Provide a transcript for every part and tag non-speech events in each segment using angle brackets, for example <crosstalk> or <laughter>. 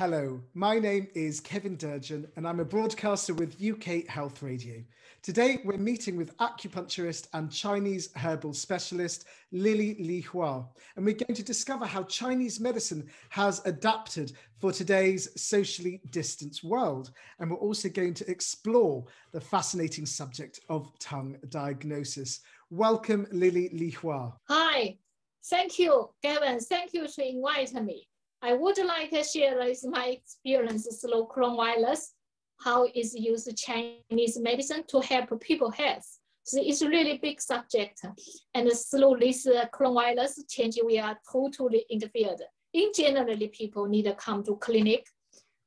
Hello, my name is Kevin Durgeon and I'm a broadcaster with UK Health Radio. Today we're meeting with acupuncturist and Chinese herbal specialist Lily Li Hua, and we're going to discover how Chinese medicine has adapted for today's socially distanced world. And we're also going to explore the fascinating subject of tongue diagnosis. Welcome, Lily Li Hua. Hi, thank you, Kevin. Thank you to invite me. I would like to share my experience through coronavirus, how is used Chinese medicine to help people health. So it's really big subject. And through this uh, coronavirus change, we are totally interfered. In generally, people need to come to clinic.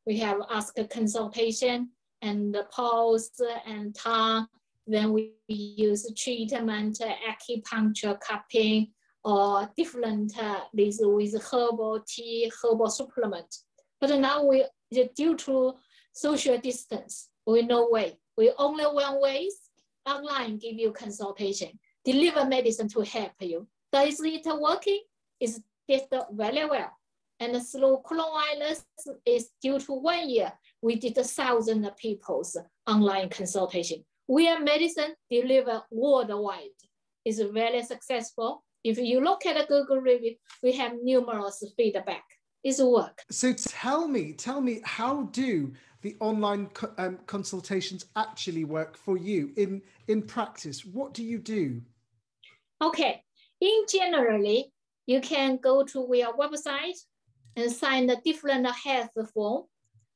We have ask consultation and pulse and tongue. Then we use treatment, acupuncture, cupping, or different uh, these with herbal tea, herbal supplement. But now we, due to social distance, we no way. We only one ways, online give you consultation, deliver medicine to help you. Does it working? Is it very well. And through coronavirus is due to one year, we did a thousand people's online consultation. We are medicine deliver worldwide. is very successful if you look at a Google review, we have numerous feedback. It's work. So tell me, tell me, how do the online co um, consultations actually work for you in in practice? What do you do? Okay, in generally, you can go to our website and sign the different health form.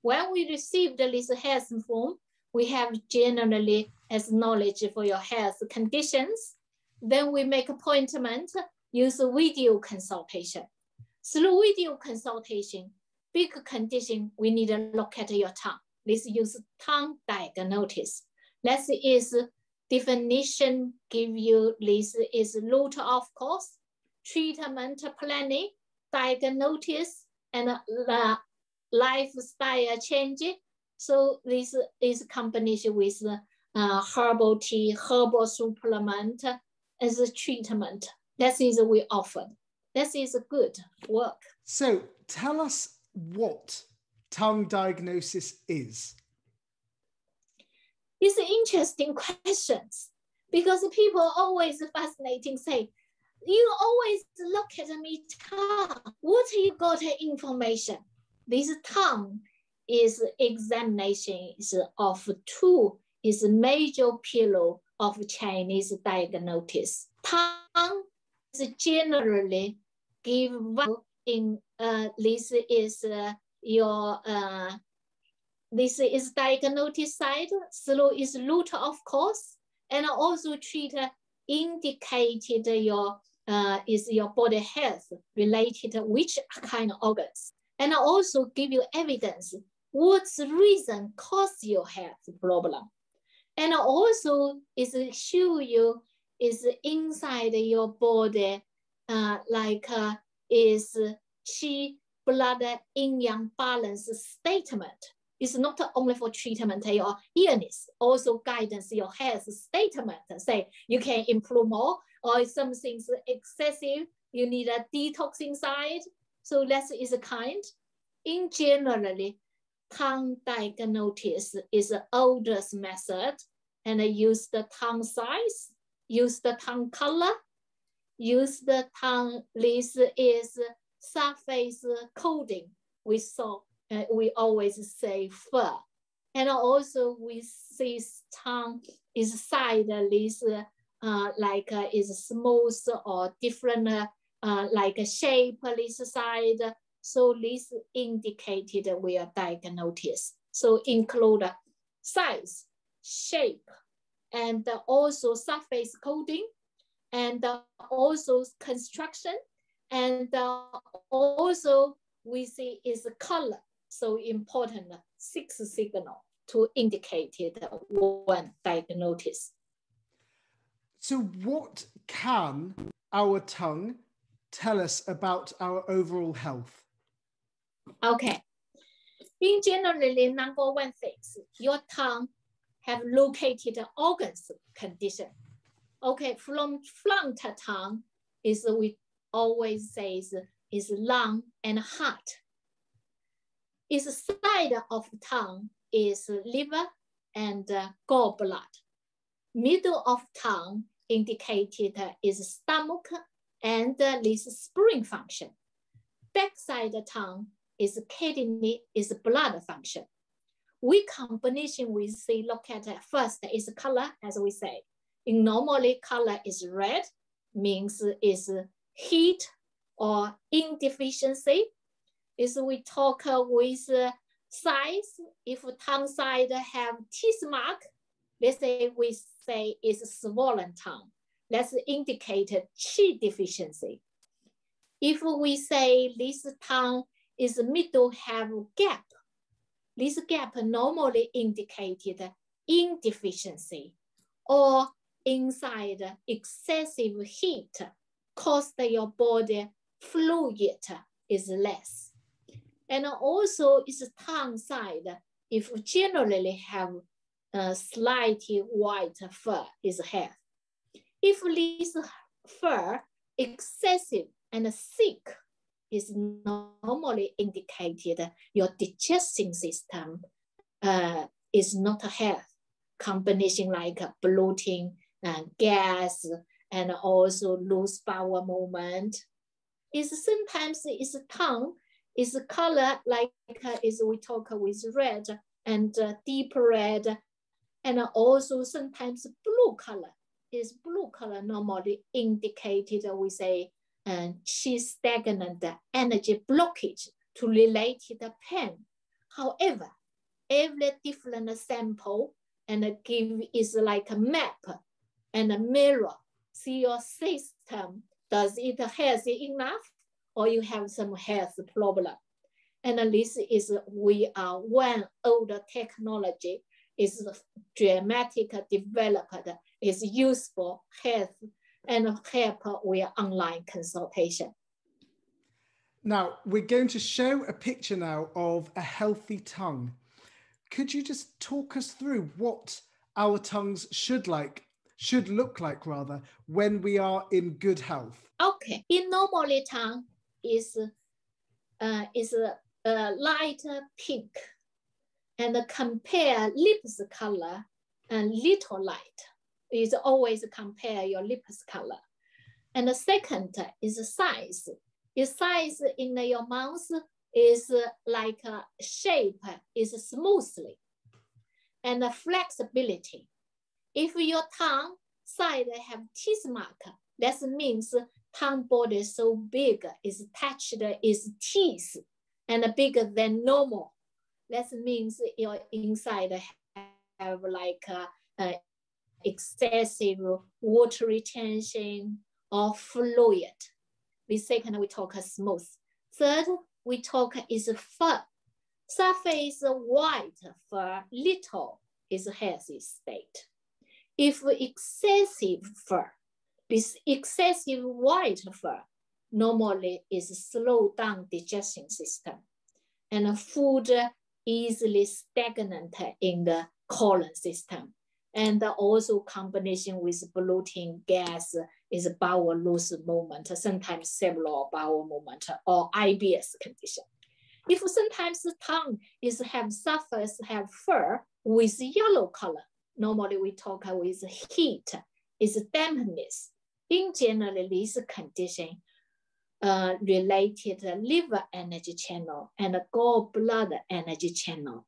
When we receive this health form, we have generally as knowledge for your health conditions then we make appointment, use video consultation. Through video consultation, big condition, we need to look at your tongue. Let's use tongue diagnosis. This is definition give you, this is root of course, treatment planning, diagnosis, and the lifestyle change. So this is combination with uh, herbal tea, herbal supplement, as a treatment. That is we offer. That is a good work. So tell us what tongue diagnosis is. It's interesting questions because people always fascinating say, you always look at me tongue. What you got information? This tongue is examination of two is major pillar of Chinese diagnosis. Tongue is generally give in uh, this is uh, your uh, this is diagnosis side, Slow is root of course, and also treat uh, indicated your uh, is your body health related which kind of organs, and also give you evidence what's reason cause your health problem. And also is show you is inside your body, uh, like uh, is qi blood yin yang balance statement. It's not only for treatment or illness, also guidance your health statement. Say you can improve more, or if something's excessive, you need a detox inside. So that is a kind. In generally, tongue diagnosis is the oldest method and use the tongue size, use the tongue color, use the tongue, this is surface coating. We saw, uh, we always say fur. And also we see tongue is side, this uh, like uh, is smooth or different uh, like a shape this side. So this indicated we are diagnosis. So include size, shape, and also surface coating, and also construction, and also we see is color. So important, six signal to indicate one diagnosis. So what can our tongue tell us about our overall health? Okay. In generally, number one things, your tongue have located organs condition. Okay, from front tongue is we always say is, is lung and heart. is side of tongue is liver and uh, gallbladder. Middle of tongue indicated is stomach and uh, this spleen function. Backside tongue is kidney, is blood function. We combination we see, look at first is color, as we say. In normally color is red, means is heat or yin deficiency. Is we talk with size, if tongue side have teeth mark, let's say we say is swollen tongue. That's indicated qi deficiency. If we say this tongue is middle have gap, this gap normally indicated yin deficiency or inside excessive heat caused your body fluid is less. And also its tongue side, if generally have a slightly white fur is hair. If this fur excessive and thick is normally indicated your digestion system uh, is not a health. Combination like bloating and gas and also loose bowel movement. Is sometimes is tongue is color like uh, is we talk with red and uh, deep red and also sometimes blue color is blue color normally indicated we say and she's stagnant energy blockage to related pain. However, every different sample and give is like a map and a mirror. See your system, does it healthy enough or you have some health problem? And this is we are one older technology is dramatic developed, is useful health and help with online consultation. Now, we're going to show a picture now of a healthy tongue. Could you just talk us through what our tongues should like, should look like rather, when we are in good health? Okay, in normally tongue is uh, is a, a light pink, and compare lips color and little light is always compare your lips color. And the second is size. Your size in your mouth is like a shape is smoothly and flexibility. If your tongue side have teeth mark, that means tongue body so big is touched is teeth and bigger than normal. That means your inside have like excessive water retention or fluid. The second, we talk smooth. Third, we talk is fur. Surface white fur, little is healthy state. If excessive fur, this excessive white fur normally is slow down digestion system and food easily stagnant in the colon system and also combination with bloating gas is bowel loose movement, sometimes several bowel movement or IBS condition. If sometimes the tongue is have suffers have fur with yellow color, normally we talk with heat, is dampness. In general, this condition uh, related liver energy channel and gallbladder energy channel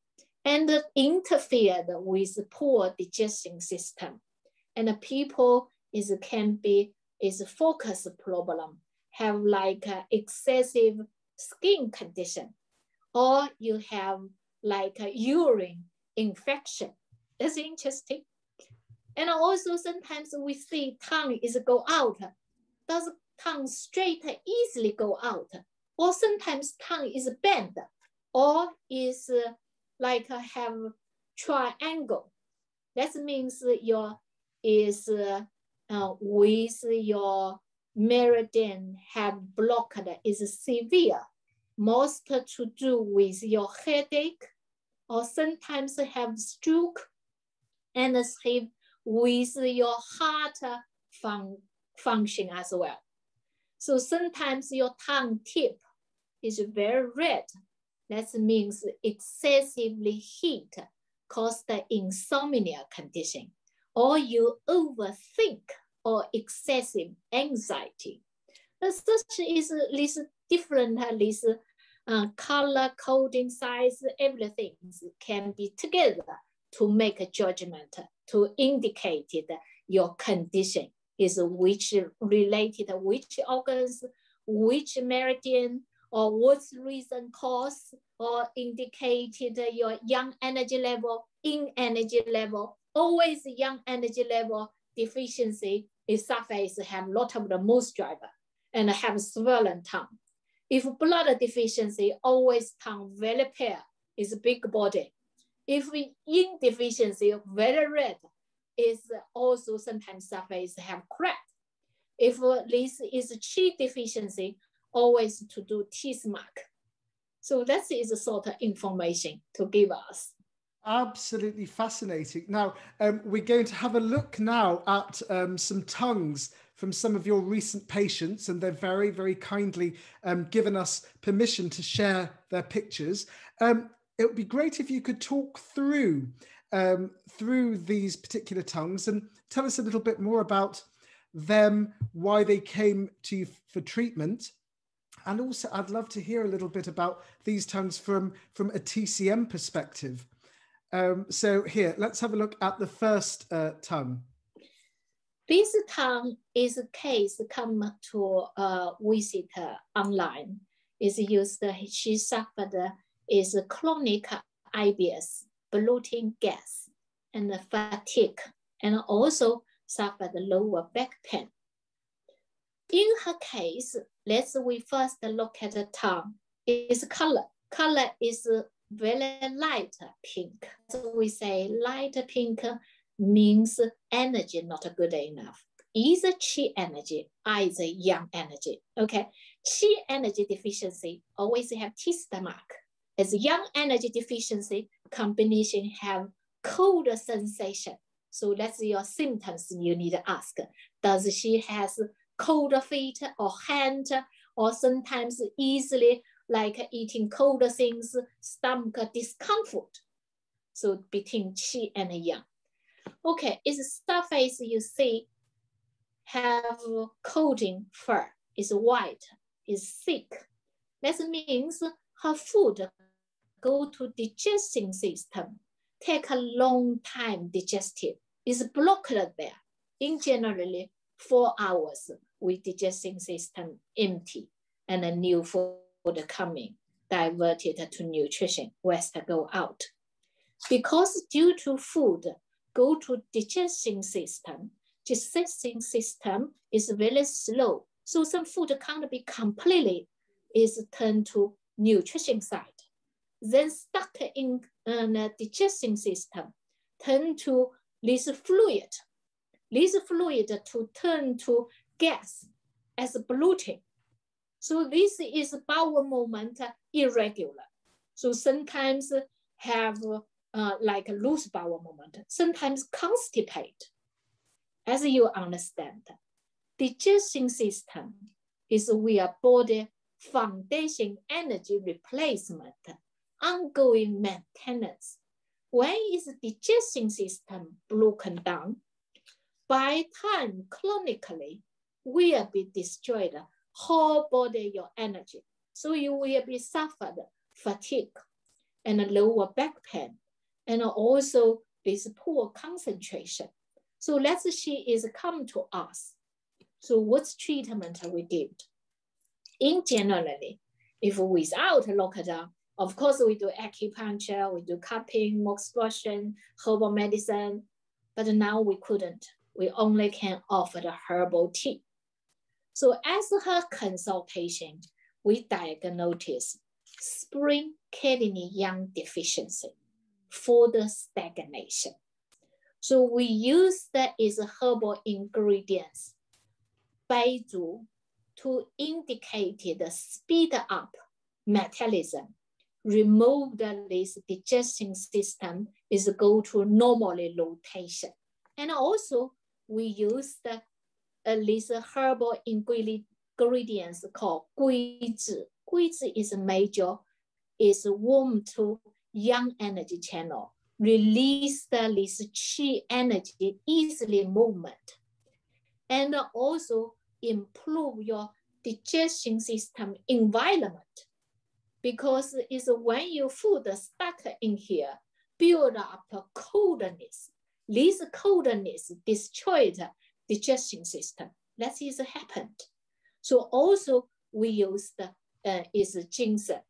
and interfered with poor digestion system. And people is can be is focus problem, have like excessive skin condition, or you have like a urine infection. That's interesting. And also sometimes we see tongue is go out. Does tongue straight easily go out? Or sometimes tongue is bent or is like have triangle. That means your is uh, with your meridian have blocked is severe. Most to do with your headache or sometimes have stroke and have with your heart fun function as well. So sometimes your tongue tip is very red That means excessively heat cause the insomnia condition, or you overthink or excessive anxiety. Such is this different, this uh, color, coding, size, everything can be together to make a judgment to indicate your condition is which related, which organs, which meridian, or what reason cause, or indicated your yang energy level, yin energy level, always yang energy level deficiency is surface have lot of the most driver and have swollen tongue. If blood deficiency, always tongue very pale, is big body. If yin deficiency, very red, is also sometimes surface have crack. If this is qi deficiency, always to do teeth mark. So that is the sort of information to give us. Absolutely fascinating. Now, um, we're going to have a look now at um, some tongues from some of your recent patients, and they're very, very kindly um, given us permission to share their pictures. Um, it would be great if you could talk through um, through these particular tongues and tell us a little bit more about them, why they came to you for treatment, and also I'd love to hear a little bit about these tongues from from a TCM perspective. Um, so here, let's have a look at the first uh, tongue. This tongue is a case come to a visitor online. Is used, she suffered is chronic IBS, bloating gas, and fatigue, and also suffered lower back pain. In her case, let's we first look at the tongue. Its color. Color is very light pink. So we say light pink means energy not good enough. Either qi energy, either yang energy. Okay, qi energy deficiency always have T stomach. As yang energy deficiency combination have cold sensation. So that's your symptoms you need to ask. Does she has cold feet or hand or sometimes easily like eating cold things, stomach discomfort. So between qi and yang. Okay, its surface you see have coating fur, is white, is thick. That means her food go to digesting system, take a long time digested, is blocked there. In generally, four hours with digesting system empty and a new food coming, diverted to nutrition, waste go out. Because due to food go to digesting system, digesting system is very slow. So some food can't be completely is turned to nutrition side. Then stuck in uh, digesting system, turn to this fluid. This fluid to turn to gas as a bloating. So this is bowel movement irregular. So sometimes have uh, like loose bowel movement, sometimes constipate. As you understand, digestion system is where body foundation energy replacement, ongoing maintenance. When is digestion system broken down? By time chronically will be destroyed whole body your energy. So you will be suffered fatigue and lower back pain and also this poor concentration. So let's see is come to us. So what's treatment we give? In generally, if without lockdown, of course we do acupuncture, we do cupping, moxibustion, herbal medicine, but now we couldn't. We only can offer the herbal tea. So as her consultation, we diagnosed spleen kidney yang deficiency, for the stagnation. So we use that as herbal ingredients, baizhu, to indicate the speed up metabolism, remove the this digestion system is go to normally rotation. And also we use the at least herbal ingredients called guizhi. Guizhi is a major is warm to yang energy channel, release the this chi energy easily movement, and also improve your digestion system environment. Because it's when your food the stuck in here, build up coldness. This coldness destroyed digestion system. That is happened. So also we use the uh, is ginseng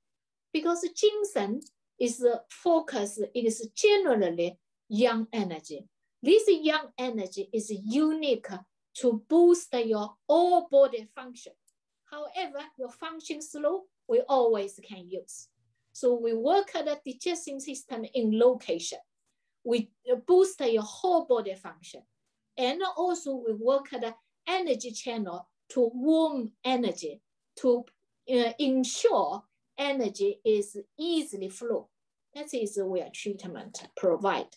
because ginseng is focus, it is generally yang energy. This yang energy is unique to boost your all body function. However, your function slow, we always can use. So we work at the digestion system in location. We boost your whole body function. And also we work at the energy channel to warm energy to uh, ensure energy is easily flow. That is where treatment provide.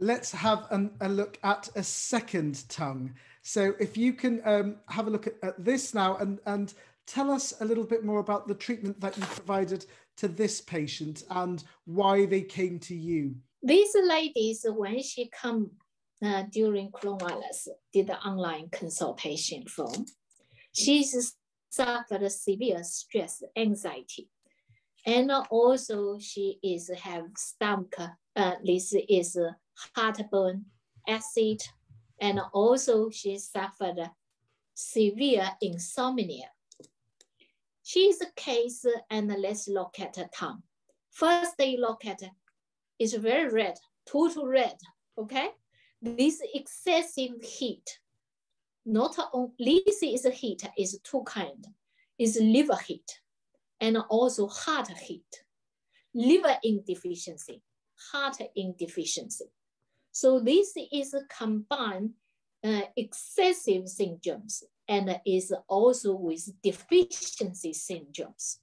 Let's have an, a look at a second tongue. So if you can um, have a look at, at, this now and, and tell us a little bit more about the treatment that you provided to this patient and why they came to you. These ladies, when she come uh, during coronavirus, did the online consultation form. She suffered severe stress, anxiety. And also she is have stomach, uh, this is heartburn, acid, and also she suffered severe insomnia. She's a case, and let's look at her tongue. First, they look at it, it's very red, total red, okay? This excessive heat not only this is heat is two kind, is liver heat and also heart heat. Liver insufficiency, heart insufficiency. So this is combined uh, excessive syndromes and is also with deficiency syndromes.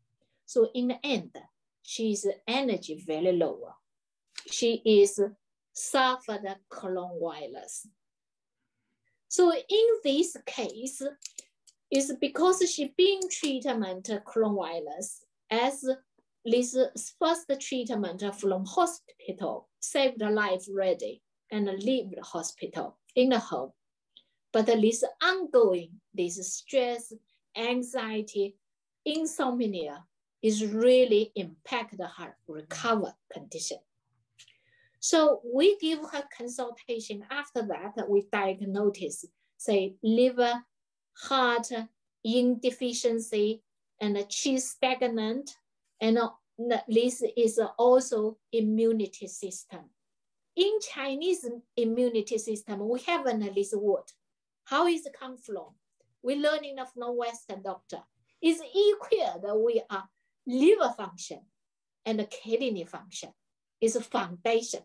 So in the end, she's energy very low. She is suffered the coronavirus so in this case, is because she been treatment coronavirus as this first treatment from hospital saved the life ready and leave the hospital in the home. But this ongoing, this stress, anxiety, insomnia is really impact her recover condition. So we give her consultation. After that, we diagnose, say, liver, heart insufficiency, and chi stagnant. And this is also immunity system. In Chinese immunity system, we have this word. How is it come from? We learning from Western doctor. It's equal that we are liver function and kidney function is a foundation.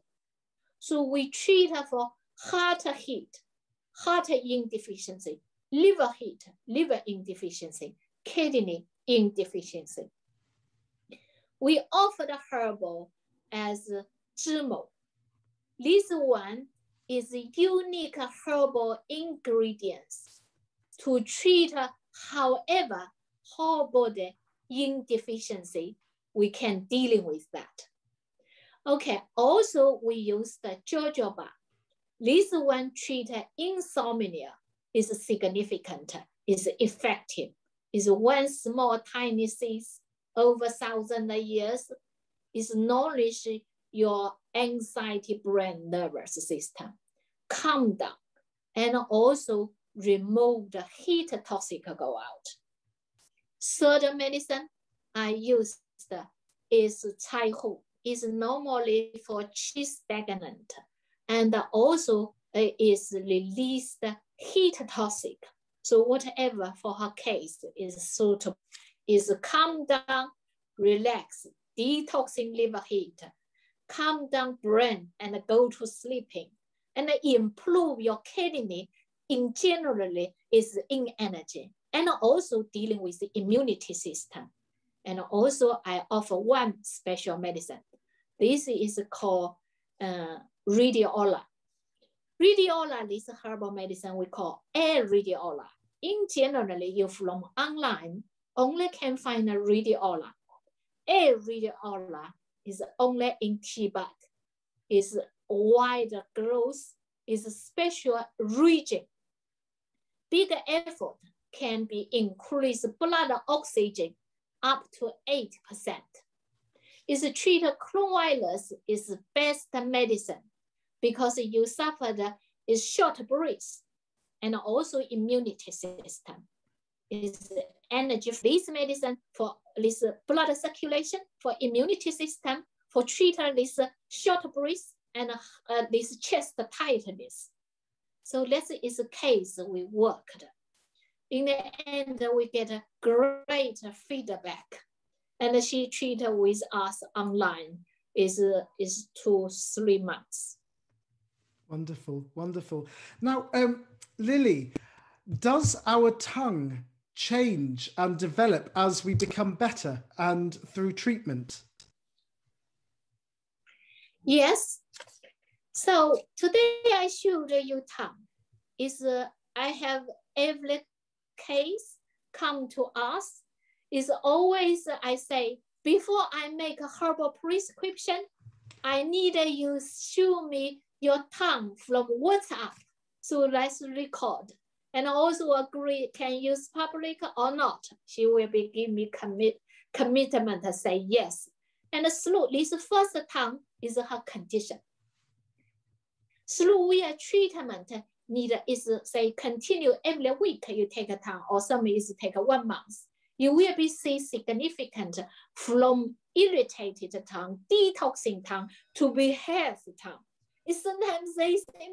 So we treat her for heart heat, heart insufficiency, liver heat, liver insufficiency, kidney insufficiency. We offer the herbal as zhimo. This one is unique herbal ingredients to treat however whole body insufficiency, we can dealing with that. Okay, also we use the jujube. This one treat insomnia is significant, is effective, is one small tiny seed over thousand years, is nourish your anxiety brain nervous system, calm down, and also remove the heat toxic go out. Third medicine I used is Chai Hu is normally for chi stagnant and also uh, is released heat toxic. So whatever for her case is suitable, is calm down, relax, detoxing liver heat, calm down brain and go to sleeping and improve your kidney in generally is yin energy and also dealing with the immunity system. And also I offer one special medicine this is called uh, rhodiola. Rhodiola is herbal medicine we call air rhodiola. In generally, you from online only can find a rhodiola. areola is only in Tibet, is wide growth, is a special region. Big effort can be increase blood oxygen up to 8%. Is treat coronavirus is the best medicine because you suffered is short breath and also immunity system. Is energy for this medicine for this blood circulation, for immunity system, for treat this short breath and uh, this chest tightness. So that is a case we worked. In the end, we get a great feedback. And she treated with us online is, is two, three months. Wonderful, wonderful. Now, um, Lily, does our tongue change and develop as we become better and through treatment? Yes. So today I showed you tongue. Is uh, I have every case come to us. Is always I say before I make a herbal prescription, I need you show me your tongue from WhatsApp. So let's record and also agree can use public or not. She will be give me commit commitment to say yes. And through this first tongue is her condition. Through your treatment need is say continue every week you take a time or some is take one month. You will be see significant from irritated tongue, detoxing tongue to be healthy tongue. It's sometimes they say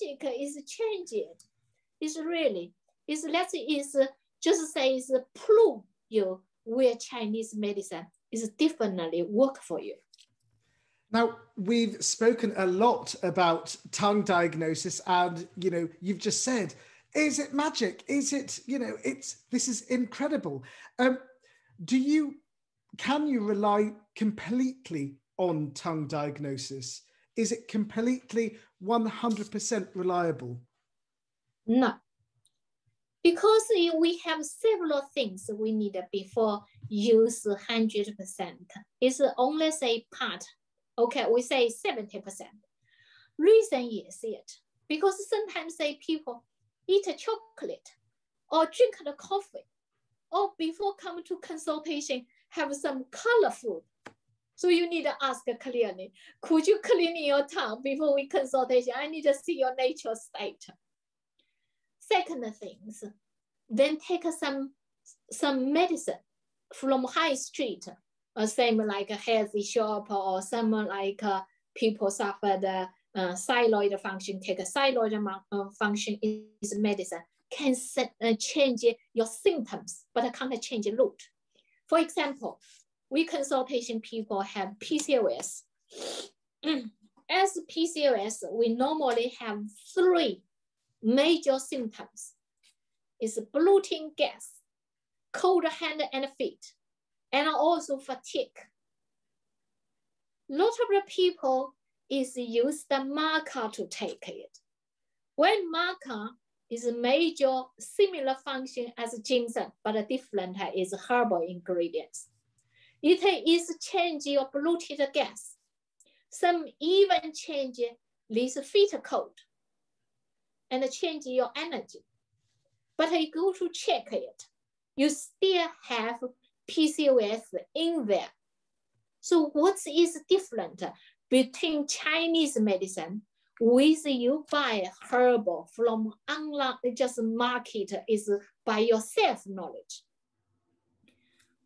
magic is changed is really, is let is just say is prove you where Chinese medicine is definitely work for you. Now, we've spoken a lot about tongue diagnosis, and you know, you've just said, is it magic? Is it, you know, it's this is incredible. Um, do you can you rely completely on tongue diagnosis? Is it completely 100% reliable? No. Because we have several things we need before use 100%. It's only a part. Okay, we say 70%. Reason is it, because sometimes say people eat a chocolate or drink the coffee or before come to consultation have some color food. So you need to ask clearly, could you clean your tongue before we consultation? I need to see your natural state. Second things, then take some some medicine from high street, uh, same like a healthy shop or someone like uh, people suffer the uh, thyroid function, take a thyroid uh, function is medicine, can set, uh, change your symptoms, but can't change root. For example, we consultation people have PCOS. <sniffs> As PCOS, we normally have three major symptoms is bloating gas, cold hand and feet, and also fatigue. Lot of the people is use the maca to take it. When maca is a major similar function as ginseng, but a different is herbal ingredients. It is change your bloated gas. Some even change this feet cold and change your energy. But you go to check it, you still have PCOS in there. So what is different between Chinese medicine with you buy herbal from online, just market is by yourself knowledge.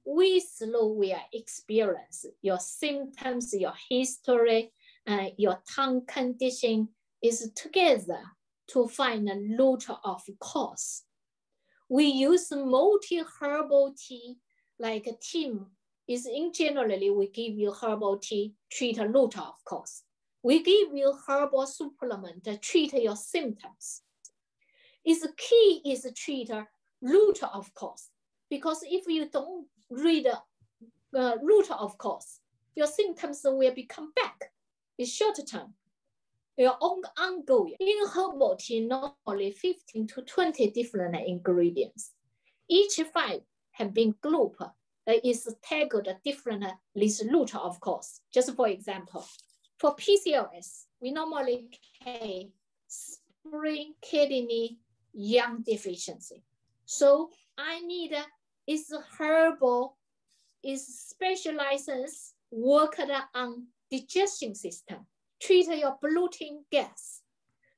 We slowly experience your symptoms, your history, uh, your tongue condition is together to find a root of cause. We use multi-herbal tea, like a team is in generally, we give you herbal tea, treat a root of course. We give you herbal supplement to treat your symptoms. Is key is treat root of course, Because if you don't read uh, root of course, your symptoms will become back. It's short term are ongoing. In herbal tea, normally 15 to 20 different ingredients. Each five have been grouped is tackled different this route, of course. Just for example, for PCOS, we normally have spleen kidney yang deficiency. So I need is herbal, is specialized worked on digestion system, treat your bloating gas,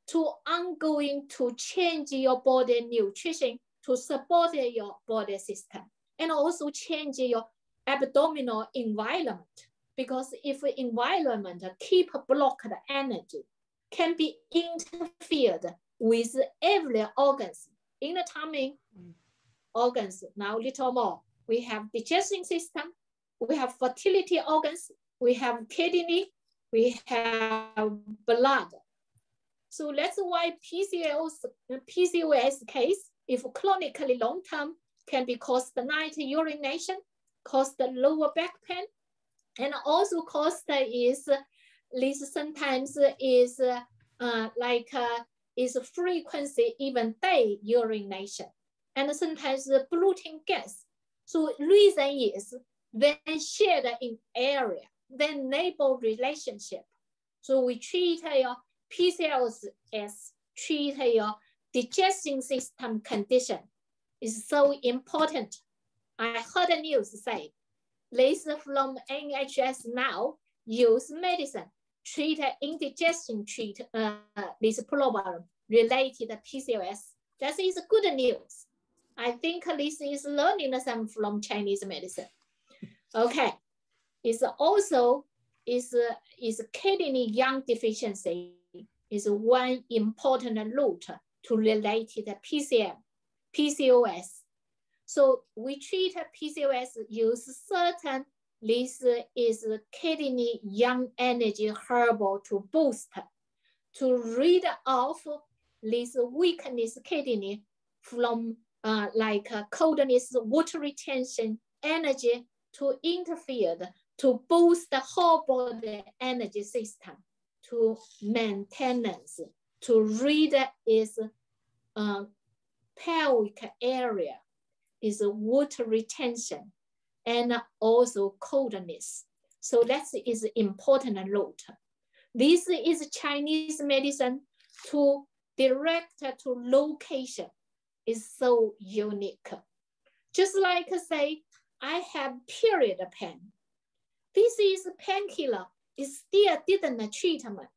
to ongoing to change your body nutrition to support your body system and also change your abdominal environment. Because if environment keep blocked energy can be interfered with every organs. In the tummy mm. organs. Now little more. We have digestion system we have fertility organs we have kidney we have blood. So that's why PCOS, PCOS case, if chronically long term, can be caused night urination, cause the lower back pain, and also cause is this sometimes is uh, like uh, is frequency even day urination, and sometimes the bloating gas. So reason is then shared in area, then neighbor relationship. So we treat your PCOS is treat your digestion system condition is so important. I heard the news say, this from NHS now use medicine treat indigestion treat uh, this problem related to PCOS. That is good news. I think this is learning some from Chinese medicine. Okay, it's also is is kidney yang deficiency is one important route to related PCM, PCOS. So we treat PCOS use certain, this is kidney yang energy herbal to boost, to rid off this weakness kidney from uh, like uh, coldness, water retention, energy to interfere to boost the whole body energy system to maintenance, to read is pelvic area, is water retention, and also coldness. So that is important note. This is Chinese medicine to direct to location is so unique. Just like say, I have period pain. This is painkiller it still didn't treatment.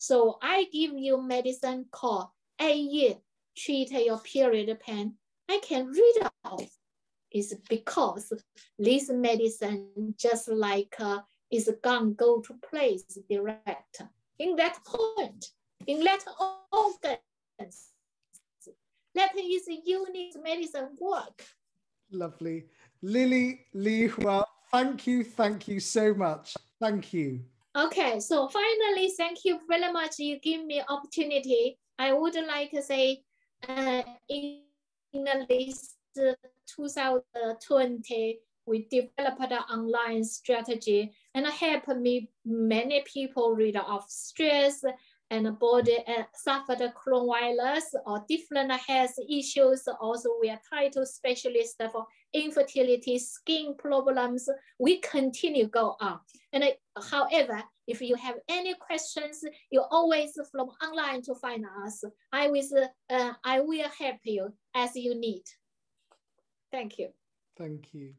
So I give you medicine called A treat your period pain. I can read out. It's because this medicine just like uh, is gonna go to place direct. In that point, in that organs, that is unique medicine work. Lovely. Lily Li Hua, thank you, thank you so much. Thank you. Okay, so finally, thank you very much. You give me opportunity. I would like to say, uh, in, this 2020, we developed an online strategy and help me many people rid of stress and body uh, suffered coronavirus or different health issues. Also, we are title specialist for infertility, skin problems. We continue go on. And uh, however, if you have any questions, you always from online to find us. I will, uh, I will help you as you need. Thank you. Thank you.